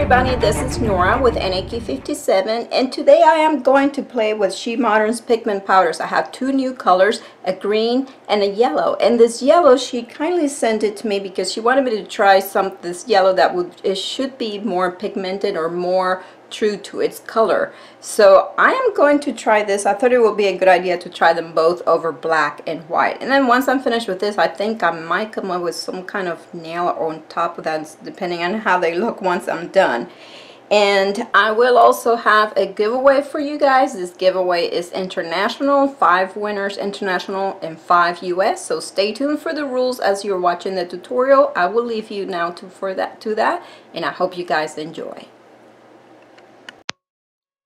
everybody, this is Nora with NAQ57 and today I am going to play with She Modern's pigment powders. I have two new colors, a green and a yellow and this yellow she kindly sent it to me because she wanted me to try some this yellow that would it should be more pigmented or more true to its color. So I am going to try this. I thought it would be a good idea to try them both over black and white. And then once I'm finished with this, I think I might come up with some kind of nail on top of that, depending on how they look once I'm done. And I will also have a giveaway for you guys. This giveaway is international, five winners international and five US. So stay tuned for the rules as you're watching the tutorial. I will leave you now to for that to that and I hope you guys enjoy.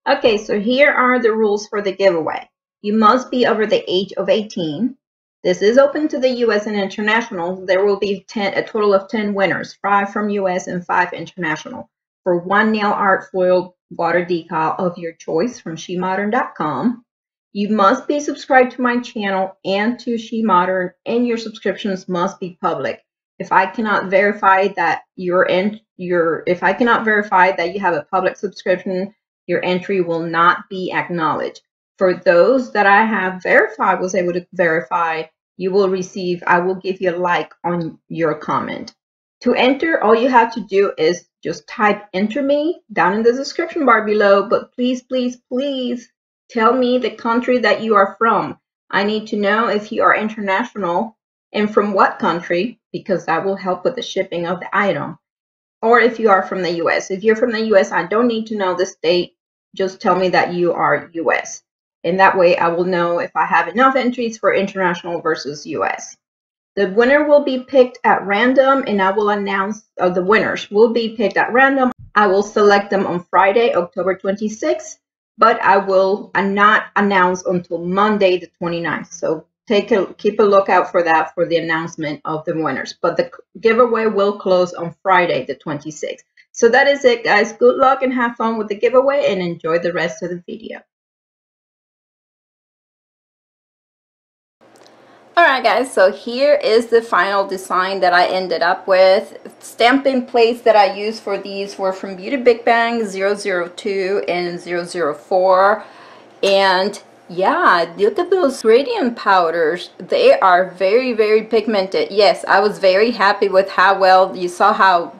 Okay, so here are the rules for the giveaway. You must be over the age of 18. This is open to the US and international. There will be 10, a total of 10 winners, 5 from US and 5 international, for one nail art foil water decal of your choice from shemodern.com. You must be subscribed to my channel and to She Modern, and your subscriptions must be public. If I cannot verify that you're in your, if I cannot verify that you have a public subscription, your entry will not be acknowledged. For those that I have verified, was able to verify, you will receive, I will give you a like on your comment. To enter, all you have to do is just type enter me down in the description bar below, but please, please, please tell me the country that you are from. I need to know if you are international and from what country, because that will help with the shipping of the item or if you are from the US. If you're from the US, I don't need to know the state. Just tell me that you are US. And that way I will know if I have enough entries for international versus US. The winner will be picked at random and I will announce, uh, the winners will be picked at random. I will select them on Friday, October 26th, but I will not announce until Monday, the 29th. So take a keep a lookout for that for the announcement of the winners. But the giveaway will close on Friday, the 26th. So that is it, guys. Good luck and have fun with the giveaway and enjoy the rest of the video. Alright guys, so here is the final design that I ended up with. Stamping plates that I used for these were from Beauty Big Bang 002 and 004. And yeah, look at those gradient powders. They are very, very pigmented. Yes, I was very happy with how well, you saw how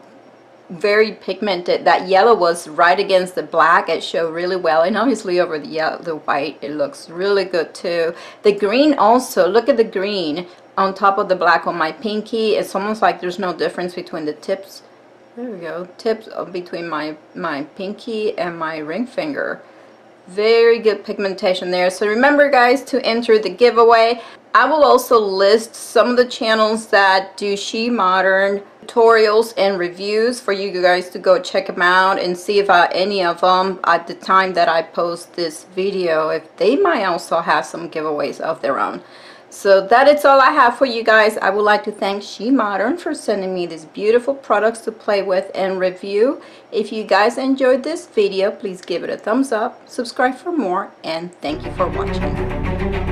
very pigmented. That yellow was right against the black. It showed really well. And obviously over the yellow, the white it looks really good too. The green also look at the green on top of the black on my pinky. It's almost like there's no difference between the tips. There we go. Tips uh, between my my pinky and my ring finger very good pigmentation there so remember guys to enter the giveaway I will also list some of the channels that do She Modern tutorials and reviews for you guys to go check them out and see if uh, any of them at the time that I post this video if they might also have some giveaways of their own. So that is all I have for you guys. I would like to thank She Modern for sending me these beautiful products to play with and review. If you guys enjoyed this video, please give it a thumbs up, subscribe for more, and thank you for watching.